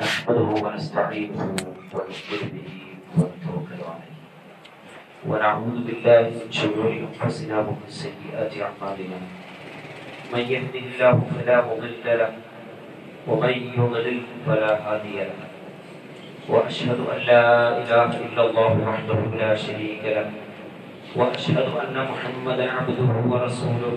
نحمده ونستعينه ونؤمن به ونتوكل عليه. ونعوذ بالله من شرور أنفسنا ومن سيئات أعمالنا. من يهده الله فلا مضل له ومن يضلل فلا هادي له. وأشهد أن لا إله إلا الله وحده لا شريك له. وأشهد أن محمدا عبده ورسوله.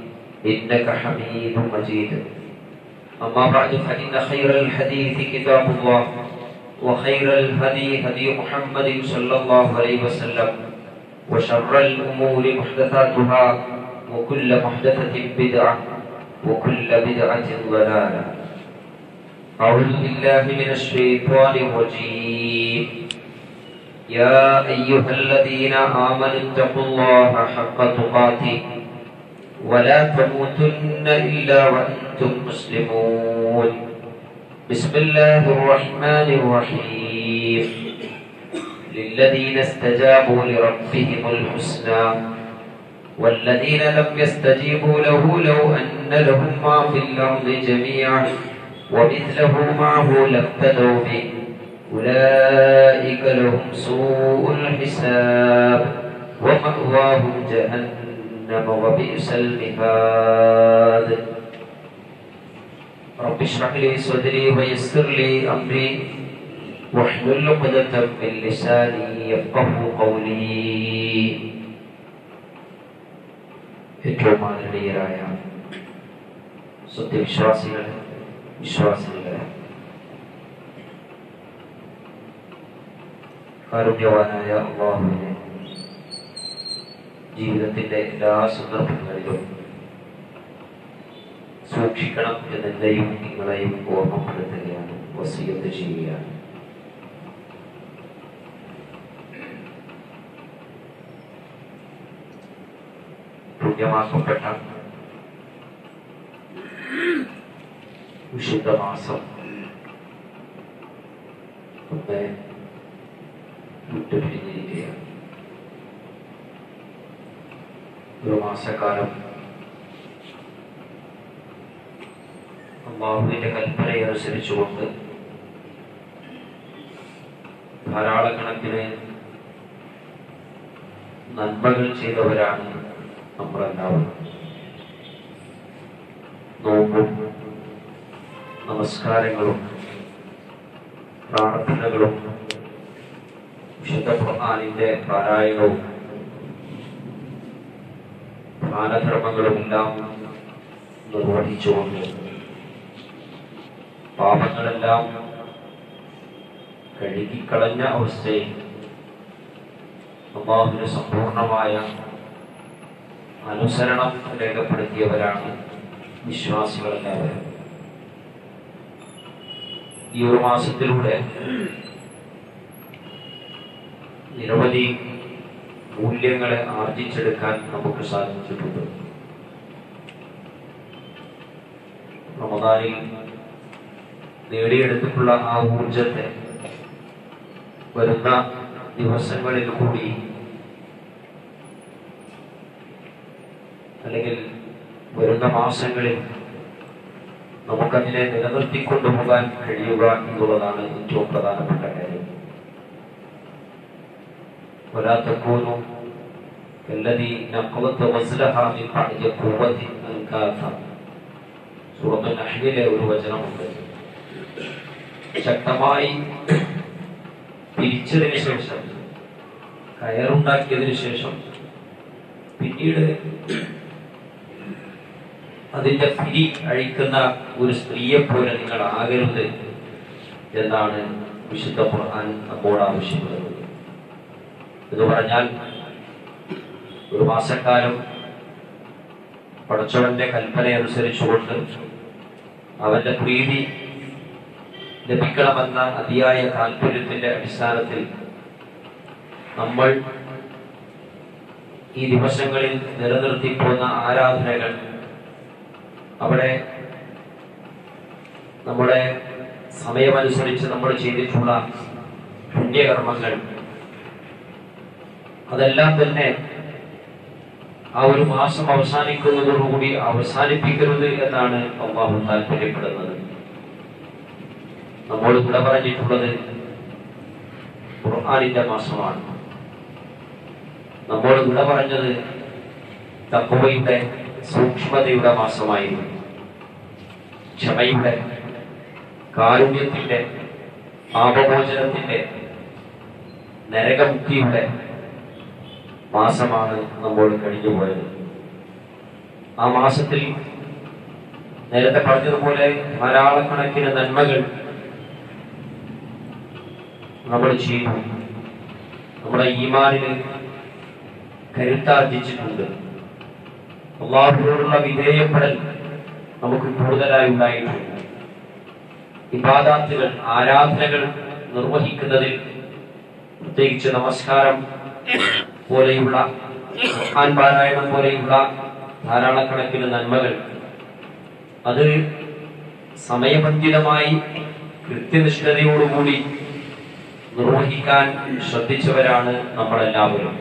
إنك حميد مجيد. أما بعد فإن خير الحديث كتاب الله وخير الهدي هدي محمد صلى الله عليه وسلم وشر الأمور محدثاتها وكل محدثة بدعة وكل بدعة ضلالة. أعوذ بالله من الشيطان الرجيم. يا أيها الذين آمنوا اتقوا الله حق تقاته. ولا تموتن إلا وأنتم مسلمون. بسم الله الرحمن الرحيم. للذين استجابوا لربهم الحسنى والذين لم يستجيبوا له لو أن لهم ما في الأرض جميعا ومثله معه لافتدوا به أولئك لهم سوء الحساب. ومأواهم جهنم. جهنم وبئس المهاد رب اشرح لي صدري ويسر لي امري واحلل عقدة من لساني يفقه قولي ഏറ്റവും ആദരണീയരായ സത്യവിശ്വാസികളെ വിശ്വാസികളെ കാരുണ്യവാനായ അള്ളാഹുവിനെ ജീവിതത്തിന്റെ എല്ലാ സന്ദർഭങ്ങളിലും സൂക്ഷിക്കണം എന്നെയും നിങ്ങളെയും ഓർമ്മപ്പെടുത്തുകയാണ് വസീയത്ത് ചെയ്യുകയാണ് പുണ്യമാക്കപ്പെട്ട വിശുദ്ധ മാസം നമ്മെ വിട്ടുപിരിഞ്ഞിരിക്കുകയാണ് മാസക്കാലം അള്ളാഹുവിന്റെ കൽപ്പനയനുസരിച്ചുകൊണ്ട് ധാരാളക്കണക്കിന് നന്മകൾ ചെയ്തവരാണ് നമ്മളെല്ലാവരും. നോമ്പും നമസ്കാരങ്ങളും പ്രാർത്ഥനകളും വിശുദ്ധ ഖുർആാനിന്റെ പാരായണവും ദാനധർമ്മങ്ങളുമെല്ലാം നിർവഹിച്ചുകൊണ്ട്. പാപങ്ങളെല്ലാം കഴുകിക്കളഞ്ഞ അവസ്ഥയിൽ അള്ളാഹുവിന് സമ്പൂർണമായ അനുസരണം രേഖപ്പെടുത്തിയവരാണ് വിശ്വാസികളെല്ലാവരും. ഈ ഒരു മാസത്തിലൂടെ നിരവധി മൂല്യങ്ങളെ ആർജിച്ചെടുക്കാൻ നമുക്ക് സാധിച്ചിട്ടുണ്ട്. റമദാനിൽ നേടിയെടുത്തിട്ടുള്ള ആ ഊർജത്തെ വരുന്ന ദിവസങ്ങളിൽ കൂടി അല്ലെങ്കിൽ വരുന്ന മാസങ്ങളിൽ നമുക്കതിനെ നിലനിർത്തിക്കൊണ്ടുപോകാൻ കഴിയുക എന്നുള്ളതാണ് ഏറ്റവും പ്രധാനപ്പെട്ട കാര്യം ولا تكونوا كالذي نقضت غزلها من بعد قوة أنكاثا സൂറത്ത് നഹ്ലിലെ ഒരു വചനമുണ്ട് ശക്തമായി പിരിച്ചതിന് ശേഷം കയറുണ്ടാക്കിയതിനു ശേഷം പിന്നീട് അതിന്റെ പിരി അഴിക്കുന്ന ഒരു സ്ത്രീയെ പോലെ നിങ്ങൾ ആകരുത് എന്നാണ് വിശുദ്ധ ഖുർആൻ നമ്മോട് ആവശ്യപ്പെടുന്നത് എന്ന് പറഞ്ഞാൽ ഒരു മാസക്കാലം പടച്ചവന്റെ കൽപ്പന അനുസരിച്ചുകൊണ്ട് അവന്റെ പ്രീതി ലഭിക്കണമെന്ന അതിയായ താല്പര്യത്തിന്റെ അടിസ്ഥാനത്തിൽ നമ്മൾ ഈ ദിവസങ്ങളിൽ നിലനിർത്തി പോകുന്ന ആരാധനകൾ അവിടെ നമ്മുടെ സമയമനുസരിച്ച് നമ്മൾ ചെയ്തിട്ടുള്ള പുണ്യകർമ്മങ്ങൾ അതെല്ലാം തന്നെ ആ ഒരു മാസം അവസാനിക്കുന്നതോടുകൂടി അവസാനിപ്പിക്കരുത് എന്നാണ് അള്ളാഹു താല്പര്യപ്പെടുന്നത്. നമ്മോട് കൂടെ പറഞ്ഞിട്ടുള്ളത് ഖുർആാനിന്റെ മാസമാണ്. നമ്മോട് കൂടെ പറഞ്ഞത് തക്കുവയുടെ സൂക്ഷ്മതയുടെ മാസമായിരുന്നു. ക്ഷമയുടെ കാരുണ്യത്തിന്റെ പാപമോചനത്തിന്റെ നരകമുക്തിയുടെ മാസമാണ് നമ്മൾ കഴിഞ്ഞുപോയത്. ആ മാസത്തിൽ നേരത്തെ പറഞ്ഞതുപോലെ ധാരാളക്കണക്കിന് നന്മകൾ നമ്മൾ ചെയ്തു. നമ്മുടെ ഈമാനിന് കരുത്താർജിച്ചിട്ടുണ്ട്. അള്ളാഹുവിനോടുള്ള വിധേയപ്പെടൽ നമുക്ക് കൂടുതലായി ഉണ്ടായിട്ടുണ്ട്. ഇബാദാത്തുകൾ ആരാധനകൾ നിർവഹിക്കുന്നതിൽ പ്രത്യേകിച്ച് നമസ്കാരം പോലെയുള്ള ഖുർആൻ പാരായണം പോലെയുള്ള ധാരാളക്കണക്കിന് നന്മകൾ. അത് സമയബന്ധിതമായി കൃത്യനിഷ്ഠതയോടുകൂടി നിർവഹിക്കാൻ ശ്രദ്ധിച്ചവരാണ് നമ്മളെല്ലാവരും.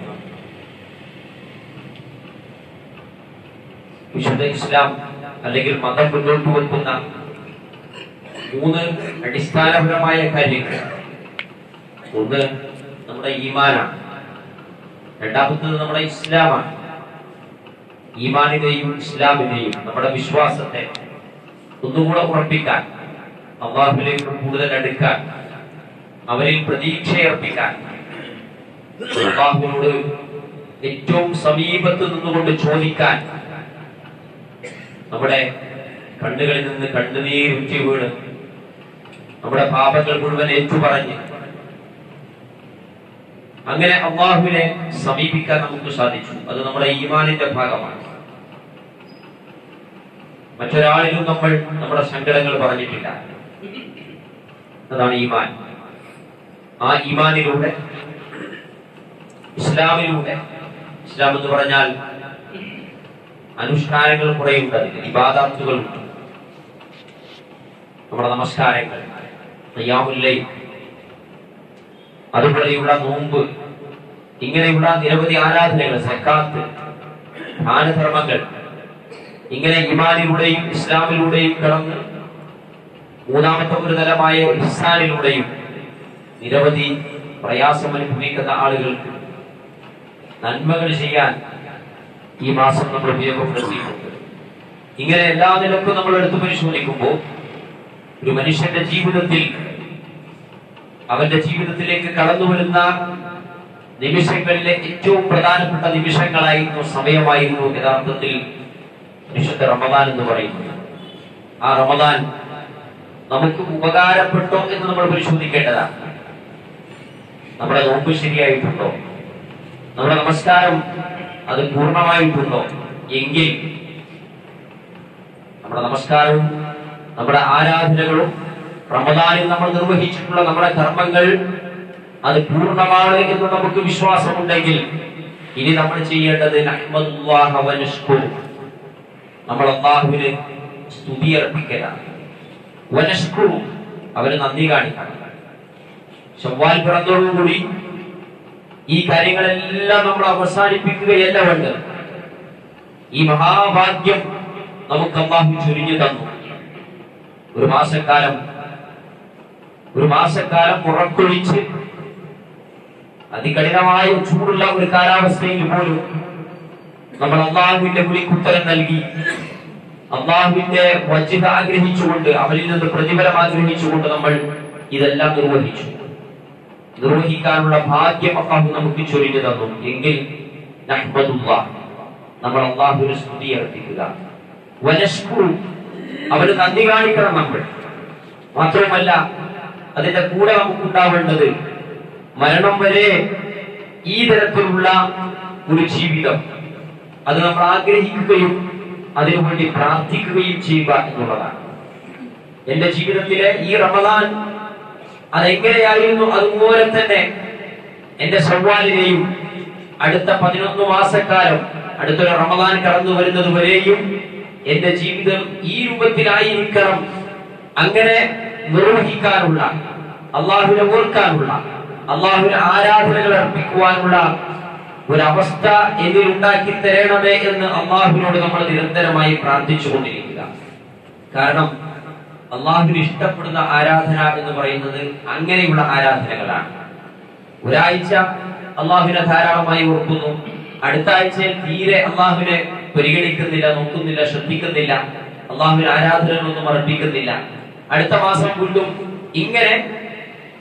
വിശുദ്ധ ഇസ്ലാം അല്ലെങ്കിൽ മതം മുന്നോട്ട് വെക്കുന്ന മൂന്ന് അടിസ്ഥാനപരമായ കാര്യങ്ങൾ. ഒന്ന് നമ്മുടെ ഈമാനാണ്. രണ്ടാമത്തത് നമ്മുടെ ഇസ്ലാമാണ്. ഈമാനിനെയും ഇസ്ലാമിനെയും നമ്മുടെ വിശ്വാസത്തെ ഒന്നുകൂടെ ഉറപ്പിക്കാൻ അള്ളാഹുലേക്ക് കൂടുതൽ അടുക്കാൻ അവരിൽ പ്രതീക്ഷയർപ്പിക്കാൻ അള്ളാഹുവിനോട് ഏറ്റവും സമീപത്ത് നിന്നുകൊണ്ട് ചോദിക്കാൻ നമ്മുടെ കണ്ണുകളിൽ നിന്ന് കണ്ണുനീരുറ്റി വീണ് നമ്മുടെ പാപങ്ങൾ മുഴുവൻ ഏറ്റുപറഞ്ഞ് അങ്ങനെ അള്ളാഹുവിനെ സമീപിക്കാൻ നമുക്ക് സാധിച്ചു. അത് നമ്മുടെ ഈമാനിന്റെ ഭാഗമാണ്. മറ്റൊരാളിലും നമ്മൾ നമ്മുടെ സങ്കടങ്ങൾ പറഞ്ഞിട്ടില്ല. അതാണ് ഈമാൻ. ആ ഈമാനിലൂടെ ഇസ്ലാമിലൂടെ ഇസ്ലാം എന്ന് പറഞ്ഞാൽ അനുഷ്ഠാനങ്ങൾ കുറേയുണ്ട് അതിൽ ഇബാദാത്തുകളുണ്ട്. നമ്മുടെ നമസ്കാരങ്ങൾ തയ്യാമുല്ലൈ അതുപോലെയുള്ള നോമ്പ് ഇങ്ങനെയുള്ള നിരവധി ആരാധനകൾ സക്കാത്ത് ദാനധർമ്മങ്ങൾ ഇങ്ങനെ ഇമാനിലൂടെയും ഇസ്ലാമിലൂടെയും കടന്ന് മൂന്നാമത്തെ ഒരു തലമായ ഇസ്ലാമിലൂടെയും നിരവധി പ്രയാസം അനുഭവിക്കുന്ന ആളുകൾക്ക് നന്മകൾ ചെയ്യാൻ ഈ മാസം നമ്മൾ ഉപയോഗപ്പെടുത്തിയിട്ടുണ്ട്. ഇങ്ങനെ എല്ലാ നിലക്കും നമ്മൾ എടുത്തു പരിശോധിക്കുമ്പോൾ ഒരു മനുഷ്യന്റെ ജീവിതത്തിൽ അവന്റെ ജീവിതത്തിലേക്ക് കടന്നു വരുന്ന നിമിഷങ്ങളിലെ ഏറ്റവും പ്രധാനപ്പെട്ട നിമിഷങ്ങളായിരുന്നു സമയമായിരുന്നു യഥാർത്ഥത്തിൽ വിശുദ്ധ റമദാൻ എന്ന് പറയുന്നത്. ആ റമദാൻ നമുക്ക് ഉപകാരപ്പെട്ടോ എന്ന് നമ്മൾ പരിശോധിക്കേണ്ടതാണ്. നമ്മുടെ നോമ്പ് ശരിയായിട്ടുണ്ടോ? നമ്മുടെ നമസ്കാരം അത് പൂർണമായിട്ടുണ്ടോ? എങ്കിൽ നമ്മുടെ നമസ്കാരവും നമ്മുടെ ആരാധനകളും റമദാനിൽ നമ്മൾ നിർവഹിച്ചിട്ടുള്ള നമ്മുടെ ധർമ്മങ്ങൾ അത് പൂർണമാണ് എന്ന് നമുക്ക് വിശ്വാസമുണ്ടെങ്കിൽ ഇനി നമ്മൾ ചെയ്യേണ്ടത്. നമ്മൾ അള്ളാഹുവിന് സ്തുതി അർപ്പിക്കലാണ്. അവന് നന്ദി കാണിക്കണം. ചൊവ്വാൽ പിറന്നതോടുകൂടി ഈ കാര്യങ്ങളെല്ലാം നമ്മൾ അവസാനിപ്പിക്കുകയല്ല വേണ്ടത്. ഈ മഹാഭാഗ്യം നമുക്ക് അള്ളാഹു ചൊരിഞ്ഞു തന്നു. ഒരു മാസക്കാലം ഒരു മാസക്കാലം പുറക്കൊഴിച്ച് അതികഠിനമായ ചൂടുള്ള ഒരു കാലാവസ്ഥയിൽ പോലും നമ്മൾ അള്ളാഹുവിന്റെ വിളിക്കുത്തരം നൽകി. അള്ളാഹുവിന്റെ വജ്ജിത ആഗ്രഹിച്ചുകൊണ്ട് അവരിൽ നിന്ന് പ്രതിഫലം ആഗ്രഹിച്ചുകൊണ്ട് നമ്മൾ ഇതെല്ലാം നിർവഹിച്ചു. നിർവഹിക്കാനുള്ള ഭാഗ്യം അള്ളാഹു നമുക്ക് ചൊരിഞ്ഞു തന്നു. എങ്കിൽ നമ്മൾ അള്ളാഹുവിന് സ്തുതി അർപ്പിക്കുക. അവന് നന്ദി കാണിക്കണം നമ്മൾ. മാത്രമല്ല അതിന്റെ കൂടെ നമുക്കുണ്ടാവേണ്ടത് മരണം വരെ ഈ തരത്തിലുള്ള ഒരു ജീവിതം. അത് നമ്മൾ ആഗ്രഹിക്കുകയും അതിനുവേണ്ടി പ്രാർത്ഥിക്കുകയും ചെയ്യുക എന്നുള്ളതാണ്. എന്റെ ജീവിതത്തിലെ ഈ റമദാൻ അതെങ്ങനെയായിരുന്നു? അതുപോലെ തന്നെ എന്റെ സവ്വാലിനെയും അടുത്ത പതിനൊന്ന് മാസക്കാലം അടുത്തൊരു റമദാൻ കടന്നു വരുന്നത് വരെയും എന്റെ ജീവിതം ഈ രൂപത്തിലായിരിക്കണം. അങ്ങനെ നിർവഹിക്കാനുള്ള അള്ളാഹുവിനെ ഓർക്കാനുള്ള അള്ളാഹുവിന് ആരാധനകൾ അർപ്പിക്കുവാനുള്ള ഒരവസ്ഥ എന്നിൽ ഉണ്ടാക്കി തരണമേ എന്ന് അള്ളാഹുവിനോട് നമ്മൾ നിരന്തരമായി പ്രാർത്ഥിച്ചുകൊണ്ടിരിക്കുക. കാരണം അള്ളാഹുവിന് ഇഷ്ടപ്പെടുന്ന ആരാധന എന്ന് പറയുന്നത് അങ്ങനെയുള്ള ആരാധനകളാണ്. ഒരാഴ്ച അള്ളാഹുവിനെ ധാരാളമായി ഓർക്കുന്നു. അടുത്ത ആഴ്ചയിൽ തീരെ അള്ളാഹുവിനെ പരിഗണിക്കുന്നില്ല നോക്കുന്നില്ല ശ്രദ്ധിക്കുന്നില്ല. അള്ളാഹുവിന് ആരാധനകളൊന്നും അർപ്പിക്കുന്നില്ല. അടുത്ത മാസം വീണ്ടും ഇങ്ങനെ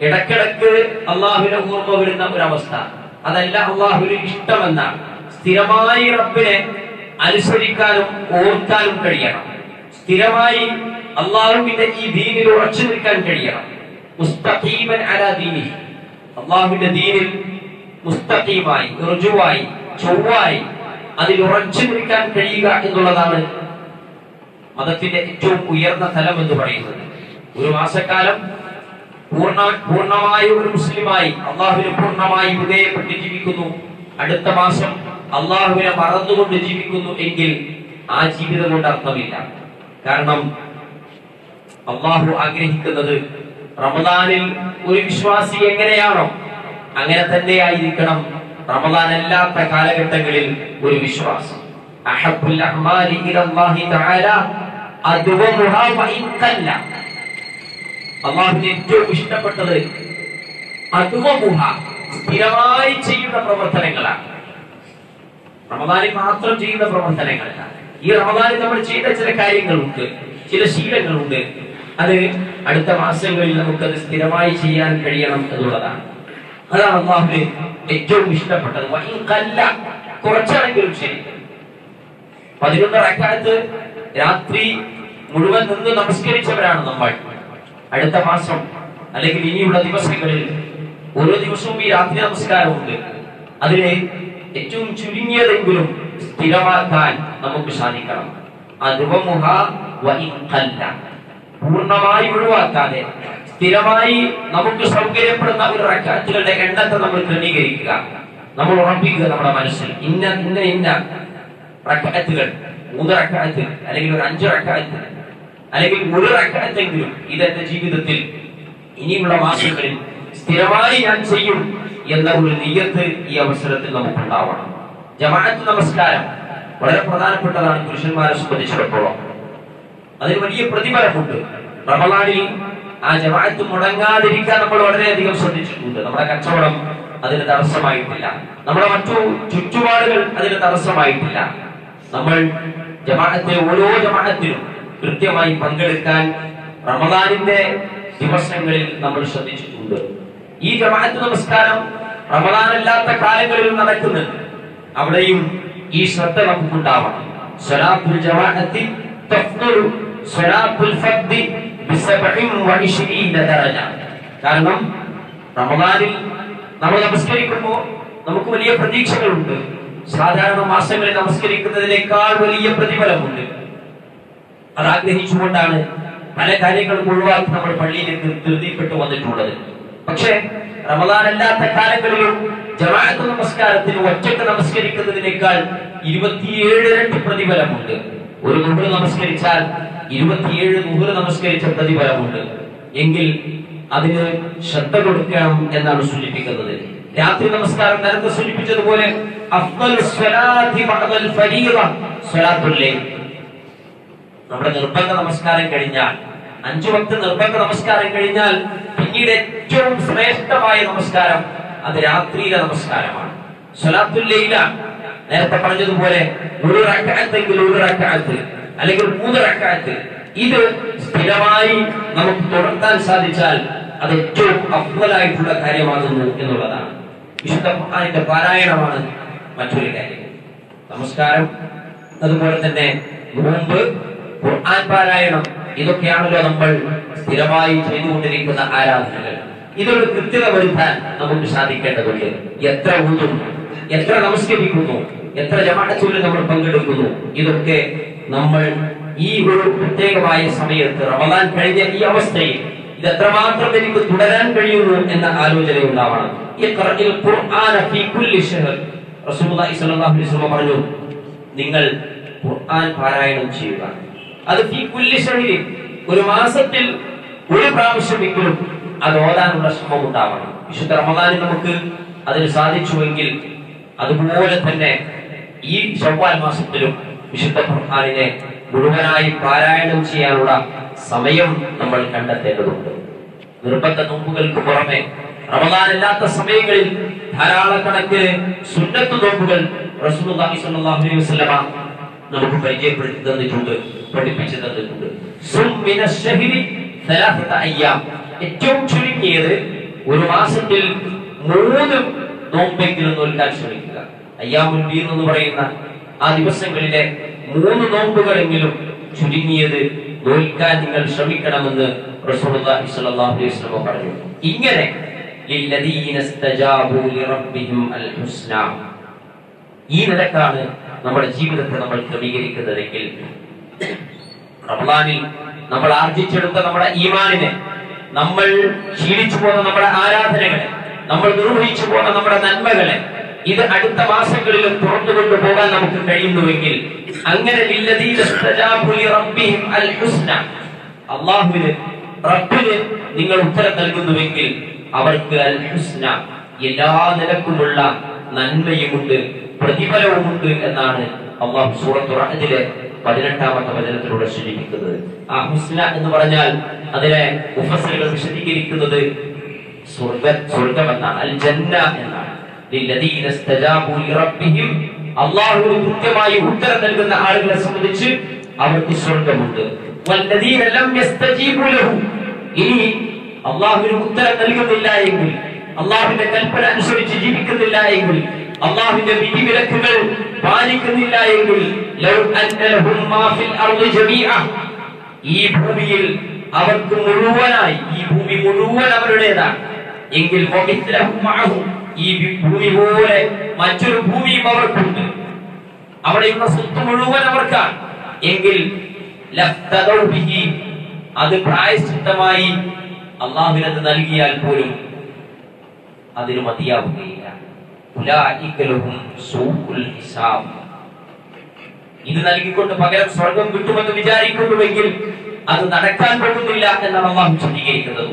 ഇടക്കിടക്ക് അള്ളാഹുവിനെ ഓർമ്മ വരുന്ന ഒരവസ്ഥ. അതല്ല അള്ളാഹുവിന് ഇഷ്ടമെന്നാണ്. സ്ഥിരമായി റബ്ബിനെ അനുസരിക്കാനും ഓർക്കാനും കഴിയണം. സ്ഥിരമായി അള്ളാഹുവിന്റെ ഈ ദീനിൽ ഉറച്ചു നിൽക്കാൻ കഴിയണം. മുസ്തഖീമൻ ദീനി അള്ളാഹുവിന്റെ ദീനിൽ മുസ്തഖീമായി ഋജുവായി ചൊവ്വായി അതിൽ ഉറച്ചു നിൽക്കാൻ കഴിയുക എന്നുള്ളതാണ് മതത്തിന്റെ ഏറ്റവും ഉയർന്ന തലം എന്ന് പറയുന്നത്. ഒരു മാസക്കാലം പൂർണ പൂർണമായ ഒരു മുസ്ലിമായി അള്ളാഹുവിന് പൂർണമായി വിധേയപ്പെട്ട് ജീവിക്കുന്നു. അടുത്ത മാസം അള്ളാഹുവിനെ മറന്നുകൊണ്ട് ജീവിക്കുന്നു എങ്കിൽ ആ ജീവിതം കൊണ്ട് അർത്ഥമില്ല. കാരണം അള്ളാഹു ആഗ്രഹിക്കുന്നത് റമദാനിൽ ഒരു വിശ്വാസി എങ്ങനെയാണോ അങ്ങനെ തന്നെ ആയിരിക്കണം റമദാൻ അല്ലാത്ത കാലഘട്ടങ്ങളിൽ ഒരു വിശ്വാസം. അഹ്മാലി തആല അള്ളാഹുവിന് ഏറ്റവും ഇഷ്ടപ്പെട്ടത് അതുമുഹ സ്ഥിരമായി ചെയ്യുന്ന പ്രവർത്തനങ്ങളാണ്. റമദാനിൽ മാത്രം ചെയ്യുന്ന പ്രവർത്തനങ്ങളല്ല. ഈ റമദാനിൽ നമ്മൾ ചെയ്ത ചില കാര്യങ്ങളുണ്ട് ചില ശീലങ്ങളുണ്ട്. അത് അടുത്ത മാസങ്ങളിൽ നമുക്ക് നമുക്കത് സ്ഥിരമായി ചെയ്യാൻ കഴിയണം എന്നുള്ളതാണ്. അതാണ് അള്ളാഹുവിന് ഏറ്റവും ഇഷ്ടപ്പെട്ടത്. വഹിൻ കല്ല കുറച്ചാണെങ്കിലും ശരി. പതിനൊന്ന് റക്കാലത്ത് രാത്രി മുഴുവൻ നിന്ന് നമസ്കരിച്ചവരാണ് നമ്മൾ. അടുത്ത മാസം അല്ലെങ്കിൽ ഇനിയുള്ള ദിവസങ്ങളിൽ ഓരോ ദിവസവും ഈ രാത്രി നമസ്കാരമുണ്ട്. അതിനെ ഏറ്റവും ചുരുങ്ങിയതെങ്കിലും സ്ഥിരമാക്കാൻ നമുക്ക് സാധിക്കണം. അതുവമുഹ പൂർണമായി ഒഴിവാക്കാതെ സ്ഥിരമായി നമുക്ക് സൗകര്യപ്പെടുന്ന ഒരു റക്കാറ്റുകളുടെ എണ്ണത്തെ നമ്മൾ ക്രമീകരിക്കുക. നമ്മൾ ഉറപ്പിക്കുക നമ്മുടെ മനസ്സിൽ. ഇന്ന ഇന്ന ഇന്ന റക്കാറ്റുകൾ മൂന്ന് റക്കാറ്റ് അല്ലെങ്കിൽ ഒരു അഞ്ച് റക്കാറ്റ് അല്ലെങ്കിൽ ഒരു റക്കാറ്റെങ്കിലും ഇത് എന്റെ ജീവിതത്തിൽ ഇനിയുള്ള മാസങ്ങളിൽ സ്ഥിരമായി ഞാൻ ചെയ്യും എന്ന ഒരു നിയത്ത് ഈ അവസരത്തിൽ നമുക്ക് നമുക്കുണ്ടാവണം. ജമാഅത്ത് നമസ്കാരം വളരെ പ്രധാനപ്പെട്ടതാണ് പുരുഷന്മാരെ സംബന്ധിച്ചിടത്തോളം. അതിന് വലിയ പ്രതിഫലമുണ്ട്. റമലാനിൽ ആ ജമാഅത്ത് മുടങ്ങാതിരിക്കാൻ നമ്മൾ വളരെയധികം ശ്രദ്ധിച്ചിട്ടുണ്ട്. നമ്മുടെ കച്ചവടം അതിന് തടസ്സമായിട്ടില്ല. നമ്മുടെ മറ്റു ചുറ്റുപാടുകൾ അതിന് തടസ്സമായിട്ടില്ല. നമ്മൾ ജമാഅത്തെ ഓരോ ജമാഅത്തിനും കൃത്യമായി പങ്കെടുക്കാൻ റമദാനിന്റെ ദിവസങ്ങളിൽ നമ്മൾ ശ്രദ്ധിച്ചിട്ടുണ്ട്. ഈ ജമാഅത്ത് നമസ്കാരം റമദാനല്ലാത്ത കാലങ്ങളിലും നടക്കുന്നുണ്ട് അവിടെയും ഈ ശ്രദ്ധ നമുക്കുണ്ടാവണം. സ്വലാത്തുൽ ജമാഅത്തി തഫ്ദുലു സ്വലാത്തുൽ ഫർദി ബിസബഇൻ വഇശ്രീന ദറജ കാരണം റമദാനിൽ നമ്മൾ നമസ്കരിക്കുമ്പോൾ നമുക്ക് വലിയ പ്രതീക്ഷകളുണ്ട്. സാധാരണ മാസങ്ങളിൽ നമസ്കരിക്കുന്നതിനേക്കാൾ വലിയ പ്രതിഫലമുണ്ട്. അത് ആഗ്രഹിച്ചുകൊണ്ടാണ് പല കാര്യങ്ങളും ഒഴിവാക്കി നമ്മൾ പള്ളിയിലേക്ക് ധൃതിപ്പെട്ടു വന്നിട്ടുള്ളത്. പക്ഷേ റമദാൻ അല്ലാത്ത കാലങ്ങളിലും ജമാഅത്ത് നമസ്കാരത്തിന് ഒറ്റയ്ക്ക് നമസ്കരിക്കുന്നതിനേക്കാൾ ഇരുപത്തിയേഴ് ഇരട്ടി പ്രതിഫലമുണ്ട്. ഒരു നൂറ് നമസ്കരിച്ചാൽ ഇരുപത്തിയേഴ് നൂറ് നമസ്കരിച്ച പ്രതിഫലമുണ്ട്. എങ്കിൽ അതിന് ശ്രദ്ധ കൊടുക്കണം എന്നാണ് സൂചിപ്പിക്കുന്നത്. രാത്രി നമസ്കാരം നേരത്തെ സൂചിപ്പിച്ചതുപോലെ നമ്മുടെ നിർബന്ധ നമസ്കാരം കഴിഞ്ഞാൽ അഞ്ചു വക്ത നിർബന്ധ നമസ്കാരം കഴിഞ്ഞാൽ പിന്നീട് ഏറ്റവും ശ്രേഷ്ഠമായ നമസ്കാരം അത് രാത്രിയിലെ നമസ്കാരമാണ്. സ്വലാത്തുൽ ലൈല നേരത്തെ പറഞ്ഞതുപോലെ ഒരു റക്കാലത്തെങ്കിൽ ഒരു റക്കാലത്ത് അല്ലെങ്കിൽ മൂന്ന് റക്കാലത്ത് ഇത് സ്ഥിരമായി നമുക്ക് തുടർത്താൻ സാധിച്ചാൽ അത് ഏറ്റവും അഫ്വലായിട്ടുള്ള കാര്യമാകുന്നു എന്നുള്ളതാണ്. വിശുദ്ധ ഖുർആനിന്റെ പാരായണമാണ് മറ്റൊരു കാര്യം. നമസ്കാരം അതുപോലെ തന്നെ നോമ്പ് ഖുർആൻ പാരായണം ഇതൊക്കെയാണല്ലോ നമ്മൾ സ്ഥിരമായി ചെയ്തുകൊണ്ടിരിക്കുന്ന ആരാധനകൾ. ഇതൊരു കൃത്യത വരുത്താൻ നമുക്ക് സാധിക്കേണ്ടതുണ്ട്. എത്ര ഊതും എത്ര നമസ്കരിക്കുന്നു എത്ര ജമാഅത്തുകളിൽ നമ്മൾ പങ്കെടുക്കുന്നു ഇതൊക്കെ നമ്മൾ ഈ ഒരു പ്രത്യേകമായ സമയത്ത് റമദാൻ കഴിഞ്ഞ ഈ അവസ്ഥയിൽ ഇത് എത്രമാത്രം എനിക്ക് തുടരാൻ കഴിയുന്നു എന്ന ആലോചന ഉണ്ടാവണം. പറഞ്ഞു നിങ്ങൾ ഖുർആൻ പാരായണം ചെയ്യുക. അത് ഫീ കുല്ലി ശഹരിൻ ഒരു മാസത്തിൽ ഒരു പ്രാവശ്യമെങ്കിലും അത് ഓതാനുള്ള ശ്രമം ഉണ്ടാവണം. വിശുദ്ധ റമദാനിൽ നമുക്ക് അതിന് സാധിച്ചുവെങ്കിൽ അതുപോലെ തന്നെ ഈ ചൊവ്വാൽ മാസത്തിലും വിശുദ്ധ ഖുർഹാനിനെ മുഴുവനായി പാരായണം ചെയ്യാനുള്ള സമയം നമ്മൾ കണ്ടെത്തേണ്ടതുണ്ട്. നിർബന്ധ നോമ്പുകൾക്ക് പുറമെ റമദാനല്ലാത്ത സമയങ്ങളിൽ ധാരാളക്കണക്കിന് സുന്നത്ത് നോമ്പുകൾ സ്വല്ലല്ലാഹു അലൈഹി വസല്ലമ നമുക്ക് പരിചയപ്പെടുത്തി തന്നിട്ടുണ്ട് പഠിപ്പിച്ചു തന്നിട്ടുണ്ട് ഏറ്റവും ചുരുങ്ങിയത് ഒരു മാസത്തിൽ മൂന്ന് നോമ്പെങ്കിലും നോൽക്കാൻ ശ്രമിക്കുക. അയ്യാമുൽ ബീർ എന്ന് പറയുന്ന ആ ദിവസങ്ങളിലെ മൂന്ന് നോമ്പുകളെങ്കിലും ചുരുങ്ങിയത് നോൽക്കാൻ നിങ്ങൾ ശ്രമിക്കണമെന്ന് പറഞ്ഞു. ഇങ്ങനെ ഈ നിലക്കാണ് നമ്മുടെ ജീവിതത്തെ നമ്മൾ ക്രമീകരിക്കുന്നതെങ്കിൽ റമദാനിൽ നമ്മൾ ആർജിച്ചെടുത്ത നമ്മുടെ ഈമാനിനെ നമ്മൾ ക്ഷീണിച്ചു പോകുന്ന നമ്മുടെ ആരാധനകളെ നമ്മൾ നിർവഹിച്ചു പോകുന്ന നമ്മുടെ നന്മകളെ ഇത് അടുത്ത മാസങ്ങളിലും തുറന്നു കൊണ്ടുപോകാൻ നമുക്ക് കഴിയുന്നുവെങ്കിൽ അങ്ങനെ അള്ളാഹുവിന് റബ്ബിന് നിങ്ങൾ ഉത്തരം നൽകുന്നുവെങ്കിൽ അവർക്ക് അൽ ഹുസ്ന എല്ലാ നിലക്കുമുള്ള നന്മയുമുണ്ട് പ്രതിഫലവുമുണ്ട് എന്നാണ് അള്ളാഹു സൂറത്തു റഹദിലെ പതിനെട്ടാമത്തെ വചനത്തിലൂടെ സൂചിപ്പിക്കുന്നത് ആ ഹുസ്ന എന്ന് പറഞ്ഞാൽ അതിനെ മുഫസ്സിലുകൾ വിശദീകരിക്കുന്നത് സ്വർഗ സ്വർഗമെന്നാണ്. അൽ ജന്ന എന്നാണ് അള്ളാഹുവിന് കൃത്യമായി ഉത്തരം നൽകുന്ന ആളുകളെ സംബന്ധിച്ച് അവർക്ക് സ്വർഗമുണ്ട്. ഇനി അള്ളാഹുവിന് ഉത്തരം നൽകുന്നില്ല എങ്കിൽ അള്ളാഹുവിന്റെ കൽപ്പന അനുസരിച്ച് ജീവിക്കുന്നില്ല എങ്കിൽ അള്ളാഹുവിന്റെ വിധിവിലക്കുകൾ പാലിക്കുന്നില്ല എങ്കിൽ ഈ ഭൂമിയിൽ അവർക്ക് മുഴുവനായി ഈ ഭൂമി മുഴുവൻ അവരുടേതാണ്. എങ്കിൽ ഈ ഭൂമി പോലെ മറ്റൊരു ഭൂമിയും അവർക്കുണ്ട്. അവിടെയുള്ള സ്വത്ത് മുഴുവൻ അവർക്കാണ്. എങ്കിൽ അത് പ്രായശ്ചിത്തമായി അള്ളാഹുവിനത് നൽകിയാൽ പോലും അതിന് മതിയാവുകയില്ല. ഇത് നൽകിക്കൊണ്ട് പകരം സ്വർഗം കിട്ടുമെന്ന് വിചാരിക്കുന്നുവെങ്കിൽ അത് നടക്കാൻ പോകുന്നില്ല എന്നാണ് അള്ളാഹു ചിന്തിക്കുന്നത്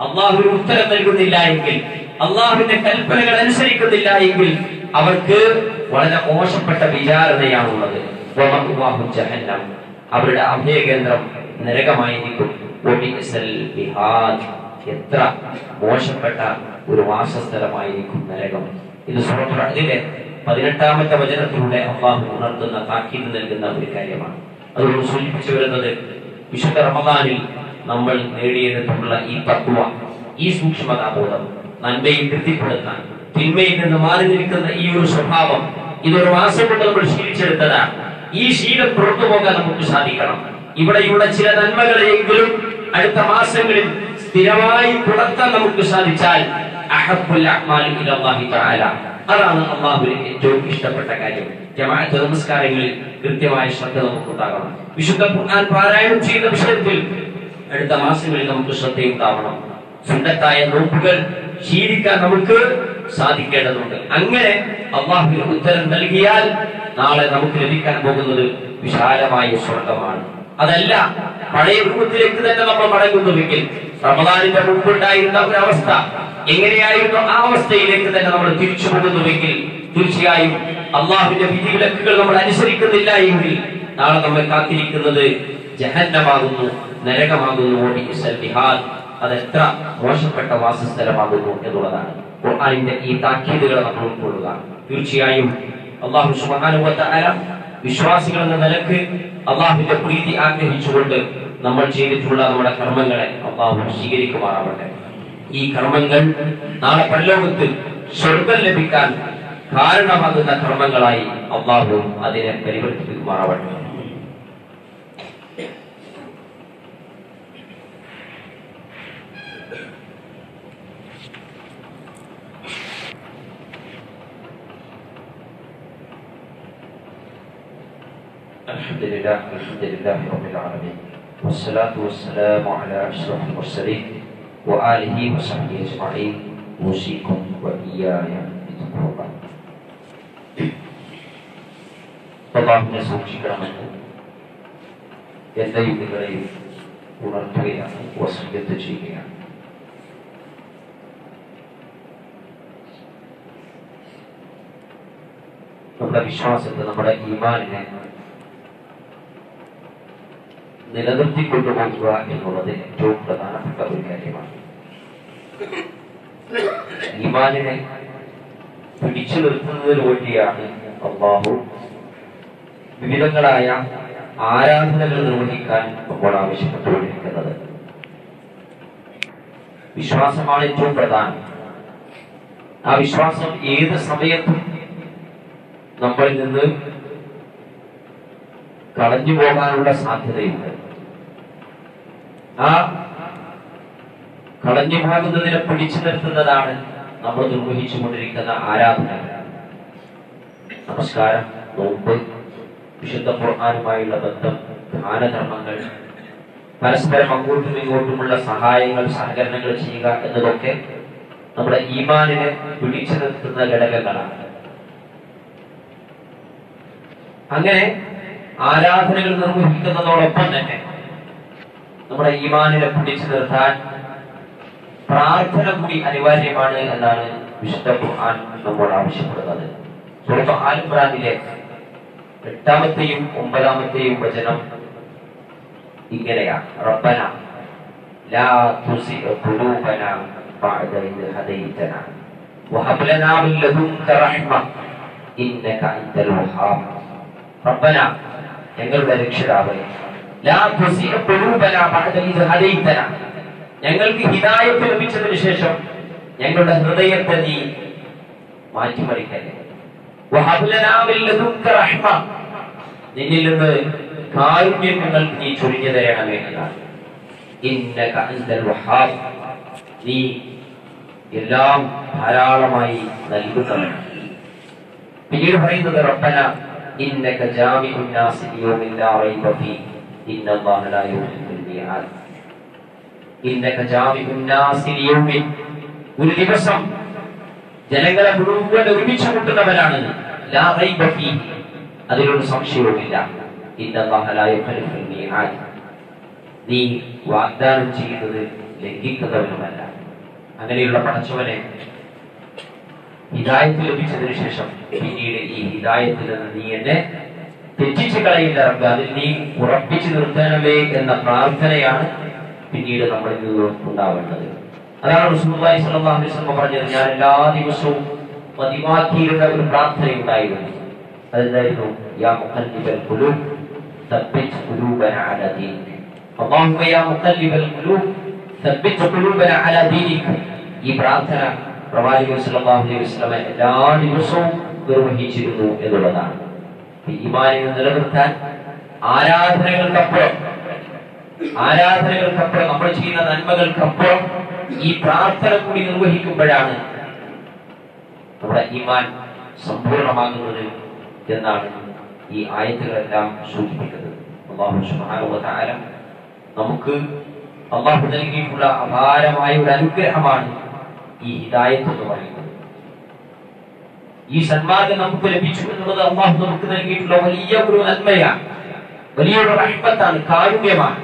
അള്ളാഹു ഒരു ഉത്തരം നൽകുന്നില്ല എങ്കിൽ അള്ളാഹുവിന്റെ കൽപ്പനകൾ അനുസരിക്കുന്നില്ല എങ്കിൽ അവർക്ക് വളരെ മോശപ്പെട്ട വിചാരണയാണുള്ളത്. അവരുടെ അഭയകേന്ദ്രം നരകമായിരിക്കും. എത്ര മോശപ്പെട്ട ഒരു വാസസ്ഥലമായിരിക്കും നരകം. ഇത് അഹ്ദിലെ പതിനെട്ടാമത്തെ വചനത്തിലൂടെ അള്ളാഹു ഉണർത്തുന്ന താക്കീത് നൽകുന്ന ഒരു കാര്യമാണ്. അതുകൊണ്ട് സൂചിപ്പിച്ചു വരുന്നത് വിശുദ്ധ റമദാനിൽ നമ്മൾ നേടിയെടുത്തിട്ടുള്ള ഈ തത്വ ഈ സൂക്ഷ്മതാബോധം നന്മയിൽ തൃപ്തിപ്പെടുത്താൻ തിന്മയിൽ നിന്ന് മാറി നിൽക്കുന്ന ഈ ഒരു സ്വഭാവം ഇതൊരു മാസം കൊണ്ട് നമ്മൾ ശീലിച്ചെടുത്തതാണ് ഈ ശീലം പുറത്തു പോകാൻ നമുക്ക് സാധിക്കണം. ഇവിടെയുള്ള ചില നന്മകളെങ്കിലും അടുത്ത മാസങ്ങളിൽ സ്ഥിരമായി പുലർത്താൻ നമുക്ക് സാധിച്ചാൽ അതാണ് അള്ളാഹുവിന് ഏറ്റവും ഇഷ്ടപ്പെട്ട കാര്യം. ജമാഅത്ത് നമസ്കാരങ്ങളിൽ കൃത്യമായ ശ്രദ്ധ നമുക്കുണ്ടാകണം. വിശുദ്ധ ഖുർആൻ പാരായണം ചെയ്യുന്ന വിഷയത്തിൽ അടുത്ത മാസങ്ങളിൽ നമുക്ക് ശ്രദ്ധയുണ്ടാവണം. സുന്നത്തായ നോക്കുകൾ ശീലിക്കാൻ നമുക്ക് സാധിക്കേണ്ടതുണ്ട്. അങ്ങനെ അള്ളാഹുവിന് ഉത്തരം നൽകിയാൽ നാളെ നമുക്ക് ലഭിക്കാൻ പോകുന്നത് വിശാലമായ സ്വർഗമാണ് അതല്ല പഴയ രൂപത്തിലേക്ക് തന്നെ നമ്മൾ മടങ്ങുന്നുവെങ്കിൽ റമദാനിന്റെ മുമ്പുണ്ടായിരുന്ന ഒരു അവസ്ഥ എങ്ങനെയായിരുന്നു ആ അവസ്ഥയിലേക്ക് തന്നെ നമ്മൾ തിരിച്ചു പോകുന്നുവെങ്കിൽ തീർച്ചയായും അള്ളാഹുവിന്റെ വിധിവിലക്കുകൾ നമ്മൾ അനുസരിക്കുന്നില്ല എങ്കിൽ നാളെ നമ്മെ കാത്തിരിക്കുന്നത് ജഹന്നമാകുന്നു നരകമാകുന്നു അതെത്ര മോശപ്പെട്ട വാസസ്ഥലമാകുന്നു എന്നുള്ളതാണ്. ഖുർആാനിന്റെ ഈ താക്കീതുകൾ നമ്മൾ ഉൾക്കൊള്ളുക. തീർച്ചയായും അള്ളാഹു സുബ്ഹാനഹു വ തആല വിശ്വാസികൾ എന്ന നിലയ്ക്ക് അള്ളാഹുവിന്റെ പ്രീതി ആഗ്രഹിച്ചുകൊണ്ട് നമ്മൾ ചെയ്തിട്ടുള്ള നമ്മുടെ കർമ്മങ്ങളെ അള്ളാഹു സ്വീകരിക്കുമാറാവട്ടെ. ഈ കർമ്മങ്ങൾ നാളെ പ്രലോകത്തിൽ സ്വർഗം ലഭിക്കാൻ കാരണമാകുന്ന കർമ്മങ്ങളായി അള്ളാഹു അതിനെ പരിവർത്തിക്കുമാറാവട്ടെ الحمد لله الحمد لله رب العالمين والصلاة والسلام على أشرف المرسلين وآله وصحبه أجمعين أوصيكم وإياي بتقوى الله അള്ളാഹുവിനെ സൂക്ഷിക്കണമെന്ന് എല്ലാ യുഗങ്ങളെയും ഉണർത്തുകയാണ് വസീയത്ത് ചെയ്യുകയാണ് നമ്മുടെ വിശ്വാസത്തെ നമ്മുടെ ഈമാനിനെ നിലനിർത്തിക്കൊണ്ടുപോകുക എന്നുള്ളത് ഏറ്റവും പ്രധാനപ്പെട്ട ഒരു കാര്യമാണ്. ഈമാനിനെ പിടിച്ചു നിർത്തുന്നതിന് വേണ്ടിയാണ് അള്ളാഹു വിവിധങ്ങളായ ആരാധനകൾ നിർവഹിക്കാൻ നമ്മൾ ആവശ്യപ്പെട്ടുകൊണ്ടിരിക്കുന്നത്. വിശ്വാസമാണ് ഏറ്റവും പ്രധാനം. ആ വിശ്വാസം ഏത് സമയത്തും നമ്മളിൽ നിന്ന് കളഞ്ഞു പോകാനുള്ള സാധ്യതയുണ്ട്. ആ കളഞ്ഞു പോകുന്നതിനെ പിടിച്ചു നിർത്തുന്നതാണ് നമ്മൾ നിർവഹിച്ചു ആരാധന. നമസ്കാരം. നോമ്പ് വിശുദ്ധ ഖുർആാനുമായുള്ള ബന്ധം ധാനധർമ്മങ്ങൾ പരസ്പരം അങ്ങോട്ടും ഇങ്ങോട്ടുമുള്ള സഹായങ്ങൾ സഹകരണങ്ങൾ ചെയ്യുക എന്നതൊക്കെ നമ്മുടെ ഈമാനിനെ പിടിച്ചു നിർത്തുന്ന ഘടകങ്ങളാണ്. അങ്ങനെ ആരാധനകൾ നിർവഹിക്കുന്നതോടൊപ്പം തന്നെ നമ്മുടെ ഈമാനിനെ പിടിച്ചു നിർത്താൻ പ്രാർത്ഥന കൂടി അനിവാര്യമാണ് എന്നാണ് വിശുദ്ധ ഖുർആൻ നമ്മോട് ആവശ്യപ്പെടുന്നത്. സുഹൃത്ത് ആൽബ്രാനിലെ എട്ടാമത്തെയും ഒമ്പതാമത്തെയും വചനം ഇങ്ങനെയാണ്. റബ്ബന ലാ തുസി ഖുലൂബന ബഅദ ഇദ് ഹദൈതന. വഹബ് ലനാ മിൻ ലദുൻക റഹ്മ ഇന്നക അൻതൽ വഹാബ്. റബ്ബന ഞങ്ങളുടെ രക്ഷിതാവേ. ഞങ്ങൾക്ക് ഹിതായത്ത് ലഭിച്ചതിന് ശേഷം ഞങ്ങളുടെ ഹൃദയത്തെ നീ മാറ്റിമറിക്കല്ലേ നിന്നിൽ നിന്ന് കാരുണ്യം ഞങ്ങൾക്ക് നീ ചൊരിഞ്ഞു തരണമേ എന്നാണ്. നീ എല്ലാം ധാരാളമായി നൽകുന്നവൻ പിന്നീട് പറയുന്നത് റബ്ബന ഇന്നക ജാമിഉൻ നാസി ലിയൗമിൻ ലാ റൈബ ഫീ ഇന്നല്ലാഹ ലാ യുഖ്ലിഫുൽ മിആദ് ഇന്നക ജാമിഉൻ നാസി ലിയൗമിൻ ഒരു ദിവസം ജനങ്ങളെ മുഴുവൻ ഒരുമിച്ച് കൂട്ടുന്നവനാണ് ലാ റൈബ ഫീ അതിലൊരു സംശയവുമില്ല. ഇന്നല്ലാഹ ലാ യുഖ്ലിഫുൽ മിആദ് നീ വാഗ്ദാനം ചെയ്യുന്നത് ലംഘിക്കുന്നവനുമല്ല അങ്ങനെയുള്ള പടച്ചവനെ ഹിദായത്ത് ലഭിച്ചതിന് ശേഷം പിന്നീട് ഈ ഹിദായത്തിൽ നിന്ന് നീ എന്നെ തെറ്റിച്ചു കളയില്ല റബ്ബ്. അതിൽ നീ ഉറപ്പിച്ചു നിർത്തണമേ എന്ന പ്രാർത്ഥനയാണ് പിന്നീട് നമ്മളിൽ നിന്ന് ഉണ്ടാവേണ്ടത്. അതാണ് റസൂലുള്ളാഹി സ്വല്ലല്ലാഹു അലൈഹി വസല്ലം പറഞ്ഞത്. ഞാൻ എല്ലാ ദിവസവും മതിമാക്കിയുടെ ഒരു പ്രാർത്ഥന ഉണ്ടായിരുന്നു അതെന്തായിരുന്നു? യാ മുഖല്ലിബൽ ഖുലൂബ് തബ്ബിത് ഖുലൂബന അലാ ദീനിക. അല്ലാഹുമ്മ യാ മുഖല്ലിബൽ ഖുലൂബ് തബ്ബിത് ഖുലൂബന അലാ ദീനിക. ഈ പ്രാർത്ഥന പ്രവാചകൻ സല്ലല്ലാഹു അലൈഹി വസല്ലം എല്ലാ ദിവസവും നിർവഹിച്ചിരുന്നു എന്നുള്ളതാണ്. ഈമാനിനെ നിലനിർത്താൻ ആരാധനകൾക്കപ്പുറം ആരാധനകൾക്കപ്പുറം നമ്മൾ ചെയ്യുന്ന നന്മകൾക്കപ്പുറം ഈ പ്രാർത്ഥന കൂടി നിർവഹിക്കുമ്പോഴാണ് നമ്മുടെ ഈമാൻ സമ്പൂർണമാകുന്നത് എന്നാണ് ഈ ആയത്തുകളെല്ലാം സൂചിപ്പിക്കുന്നത്. അള്ളാഹു തആല നമുക്ക് അള്ളാഹു നൽകിയിട്ടുള്ള അപാരമായ ഒരു അനുഗ്രഹമാണ് ഈ ഹിദായത്ത് എന്ന് പറയുന്നത്. ഈ സന്മാർഗം നമുക്ക് ലഭിച്ചു എന്നുള്ളത് അള്ളാഹു നമുക്ക് നൽകിയിട്ടുള്ള വലിയ ഒരു നന്മയാണ്. വലിയൊരു റഹ്മത്താണ് കാരുണ്യമാണ്.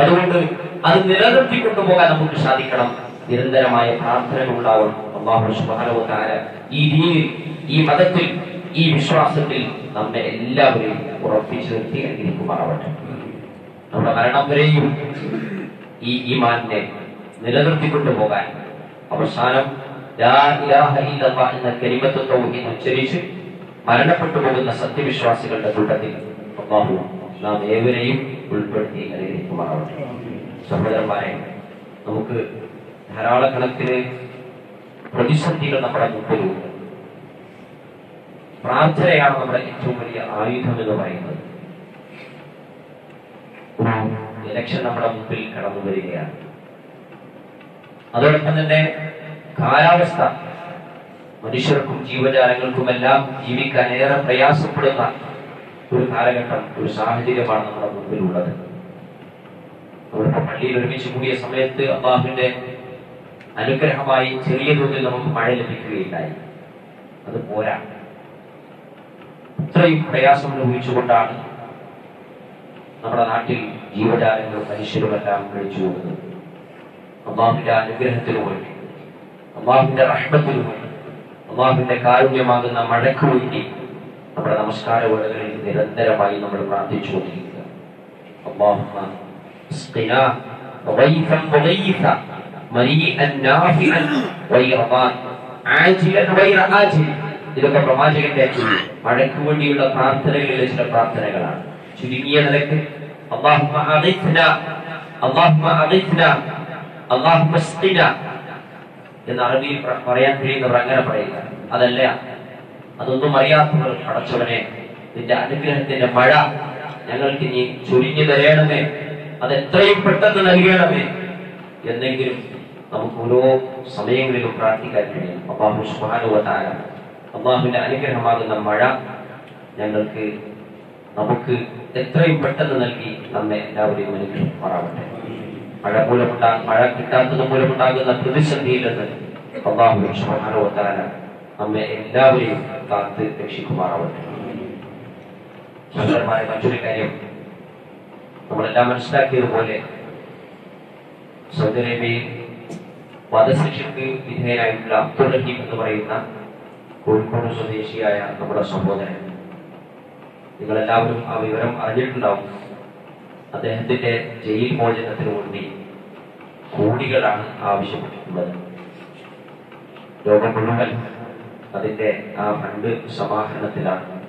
അതുകൊണ്ട് അത് നിലനിർത്തി കൊണ്ടുപോകാൻ നമുക്ക് സാധിക്കണം. നിരന്തരമായ പ്രാർത്ഥനകൾ ഉണ്ടാവണം. അള്ളാഹു തആല ഈ ദീനിൽ ഈ മതത്തിൽ ഈ വിശ്വാസത്തിൽ നമ്മെ എല്ലാവരെയും ഉറപ്പിച്ചു നിർത്തി അനുഗ്രഹിക്കുമാറാവട്ടെ. നമ്മുടെ മരണം വരെയും ഈ ഈമാനിനെ നിലനിർത്തിക്കൊണ്ടു പോകാൻ അവസാനം തൗഹീദ് ഉച്ചരിച്ച് മരണപ്പെട്ടു പോകുന്ന സത്യവിശ്വാസികളുടെ കൂട്ടത്തിൽ നാം ഏവരെയും ഉൾപ്പെടുത്തി അനുഗ്രഹിക്കുമാറാവട്ടെ. സഹോദരന്മാരെ നമുക്ക് ധാരാളക്കണക്കിന് പ്രതിസന്ധികൾ നമ്മുടെ മുമ്പിലുണ്ട്. പ്രാർത്ഥനയാണ് നമ്മുടെ ഏറ്റവും വലിയ ആയുധം എന്ന് പറയുന്നത്. ഇലക്ഷൻ നമ്മുടെ മുമ്പിൽ കടന്നു വരികയാണ് അതോടൊപ്പം തന്നെ കാലാവസ്ഥ മനുഷ്യർക്കും ജീവജാലങ്ങൾക്കുമെല്ലാം ജീവിക്കാൻ ഏറെ പ്രയാസപ്പെടുന്ന ഒരു കാലഘട്ടം ഒരു സാഹചര്യമാണ് നമ്മുടെ മുമ്പിലുള്ളത് അവർക്ക് പള്ളിയിൽ ഒരുമിച്ച് കൂടിയ സമയത്ത് അള്ളാഹുവിന്റെ അനുഗ്രഹമായി ചെറിയ തോതിൽ നമുക്ക് മഴ ലഭിക്കുകയുണ്ടായി. അത് പോരാ. ഇത്രയും പ്രയാസം അനുഭവിച്ചുകൊണ്ടാണ് നമ്മുടെ നാട്ടിൽ ജീവജാലങ്ങളും മനുഷ്യരുമെല്ലാം കഴിച്ചു പോകുന്നത്. അള്ളാഹുവിന്റെ അനുഗ്രഹത്തിനു വേണ്ടി അള്ളാഹുവിന്റെ റഷ്മത്തിനു വേണ്ടി അള്ളാഹുവിന്റെ കാരുണ്യമാകുന്ന മഴയ്ക്കു വേണ്ടി നമ്മുടെ നമസ്കാര വേളകളിൽ നിരന്തരമായി നമ്മൾ പ്രാർത്ഥിച്ചുകൊണ്ടിരിക്കുക. ഇതൊക്കെ പ്രവാചകന്റെ മഴയ്ക്ക് വേണ്ടിയുള്ള പ്രാർത്ഥനകളിലെ ചില പ്രാർത്ഥനകളാണ്. ചുരുങ്ങിയ നിലയ്ക്ക് അള്ളാഹുന അള്ളാഹുന അള്ളാഹുമസ്തിന എന്ന് അറബിയിൽ പറയാൻ കഴിയുന്നവർ അങ്ങനെ പറയുക. അതല്ല അതൊന്നും അറിയാത്തവർ അടച്ചവനെ നിന്റെ അനുഗ്രഹത്തിന്റെ മഴ ഞങ്ങൾക്ക് നീ ചുരുങ്ങി തരേണമേ. അത് എത്രയും പെട്ടെന്ന് നൽകണമേ എന്നെങ്കിലും നമുക്ക് ഓരോ സമയങ്ങളിലും പ്രാർത്ഥിക്കാൻ കഴിയും. അബ്ബാഹു സുഹാനുവതാര അബ്ബാഹുവിന്റെ അനുഗ്രഹമാകുന്ന മഴ ഞങ്ങൾക്ക് നമുക്ക് എത്രയും പെട്ടെന്ന് നൽകി നമ്മെ എല്ലാവരെയും അനുഗ്രഹിക്കുമാറാവട്ടെ മഴ മൂലമുണ്ടാ മഴ കിട്ടാത്തത് മൂലമുണ്ടാകുന്ന പ്രതിസന്ധിയിൽ നിന്ന് അള്ളാഹു സുബാനുവതാര നമ്മെ എല്ലാവരെയും കാത്ത് രക്ഷിക്കുമാറാവട്ടെ. സഹോദരന്മാരെ മറ്റൊരു കാര്യം നമ്മളെല്ലാം മനസ്സിലാക്കിയതുപോലെ സൗദി അറേബ്യയിൽ വധശിക്ഷയ്ക്ക് വിധേയനായിട്ടുള്ള അബ്ദുൾ റഹീം എന്ന് പറയുന്ന കോഴിക്കോട് സ്വദേശിയായ നമ്മുടെ സഹോദരൻ. നിങ്ങളെല്ലാവരും ആ വിവരം അറിഞ്ഞിട്ടുണ്ടാവും. അദ്ദേഹത്തിന്റെ ജയിൽ മോചനത്തിന് വേണ്ടി കോടികളാണ് ആവശ്യപ്പെട്ടിട്ടുള്ളത്. ലോകം മുഴുവൻ അതിന്റെ ആ ഫണ്ട് സമാഹരണത്തിലാണ്.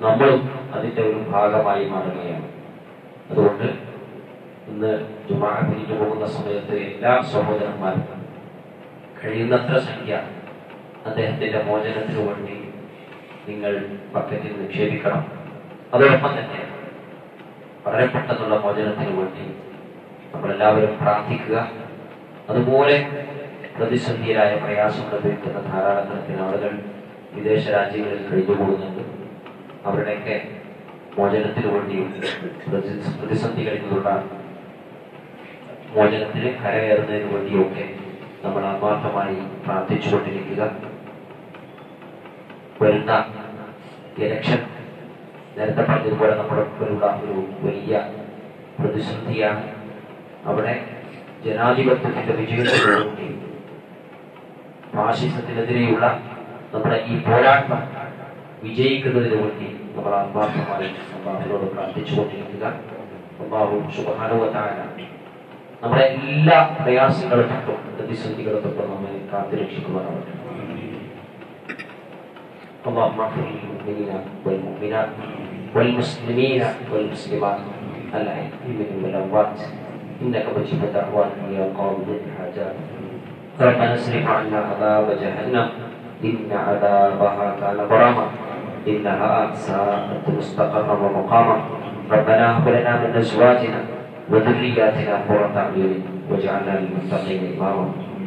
നമ്മളും അതിന്റെ ഒരു ഭാഗമായി മാറുകയാണ്. അതുകൊണ്ട് ഇന്ന് ജുമാ പിരിഞ്ഞു പോകുന്ന സമയത്ത് എല്ലാ സഹോദരന്മാരും കഴിയുന്നത്ര സംഖ്യ അദ്ദേഹത്തിന്റെ മോചനത്തിനു വേണ്ടി നിങ്ങൾ പക്കത്തിൽ നിക്ഷേപിക്കണം. അതോടൊപ്പം തന്നെ വളരെ പെട്ടെന്നുള്ള മോചനത്തിന് വേണ്ടി നമ്മളെല്ലാവരും പ്രാർത്ഥിക്കുക. അതുപോലെ പ്രതിസന്ധിയിലായ പ്രയാസം ലഭിക്കുന്ന ധാരാളം കണക്കിന് ആളുകൾ വിദേശ രാജ്യങ്ങളിൽ കഴിഞ്ഞുകൂടുന്നുണ്ട് അവരുടെയൊക്കെ മോചനത്തിന് വേണ്ടിയും പ്രതിസന്ധി പ്രതിസന്ധികളിൽ നിന്നുള്ള മോചനത്തിന് കരകയറുന്നതിന് വേണ്ടിയൊക്കെ നമ്മൾ ആത്മാർത്ഥമായി പ്രാർത്ഥിച്ചുകൊണ്ടിരിക്കുക. വരുന്ന ഇലക്ഷൻ നേരത്തെ പറഞ്ഞതുപോലെ നമ്മുടെ മുമ്പിലുള്ള ഒരു വലിയ പ്രതിസന്ധിയാണ് അവിടെ ജനാധിപത്യത്തിന്റെ വിജയത്തിന് വേണ്ടി ഫാഷിസത്തിനെതിരെയുള്ള നമ്മുടെ ഈ പോരാട്ടം വിജയിക്കുന്നതിന് വേണ്ടി നമ്മൾ ആത്മാർത്ഥമായി അള്ളാഹുവിനോട് പ്രാർത്ഥിച്ചുകൊണ്ടിരിക്കുക. അള്ളാഹു സുബാനുവതാന നമ്മുടെ എല്ലാ പ്രയാസങ്ങളും തൊട്ടും പ്രതിസന്ധികളും തൊട്ടും നമ്മെ കാത്തുരക്ഷിക്കുവാനാവട്ടെ اللهم اغفر للمؤمنين والمؤمنات والمسلمين والمسلمات. الأحياء والأموات إنك مجيب الدعوات يا قاضي الحاجات ربنا اصرف عنا عذاب جهنم. إن عذابها كان غراما. إنها ساءت مستقرا ومقاما. ربنا هب لنا من أزواجنا وذرياتنا قرة أعين واجعلنا للمتقين إماما.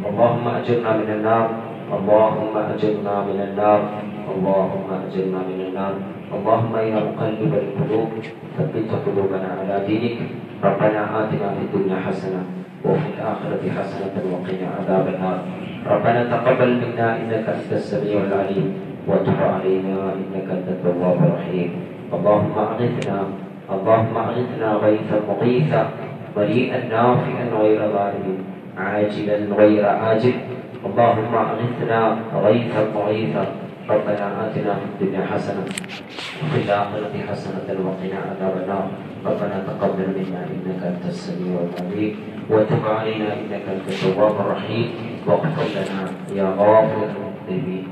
اللهم أجرنا من النار. اللهم أجرنا من النار. اللهم أجرنا من النار. اللهم يا مقلب القلوب ثبت قلوبنا على دينك. ربنا آتنا في الدنيا حسنة وفي الآخرة حسنة وقنا عذاب النار. ربنا تقبل منا إنك أنت السميع العليم وتب علينا إنك أنت التواب الرحيم. اللهم أغثنا اللهم أغثنا غيثا مغيثا مريئا نافعا غير ظالم عاجلا غير آجل. اللهم أغثنا غيثا مغيثا ربنا آتنا في الدنيا حسنة وفي الآخرة حسنة وقنا عذاب النار. ربنا تقبل منا إنك أنت السميع العليم وتب علينا إنك أنت التواب الرحيم. واغفر لنا يا غافر المذنبين.